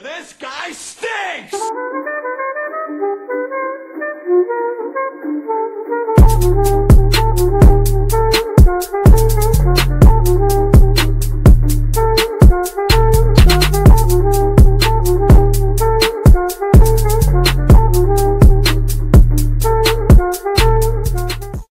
This guy stinks!